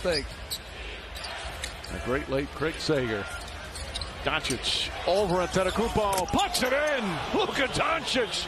think. A great late Craig Sager. Doncic over at Antetokounmpo. Puts it in. Luka Doncic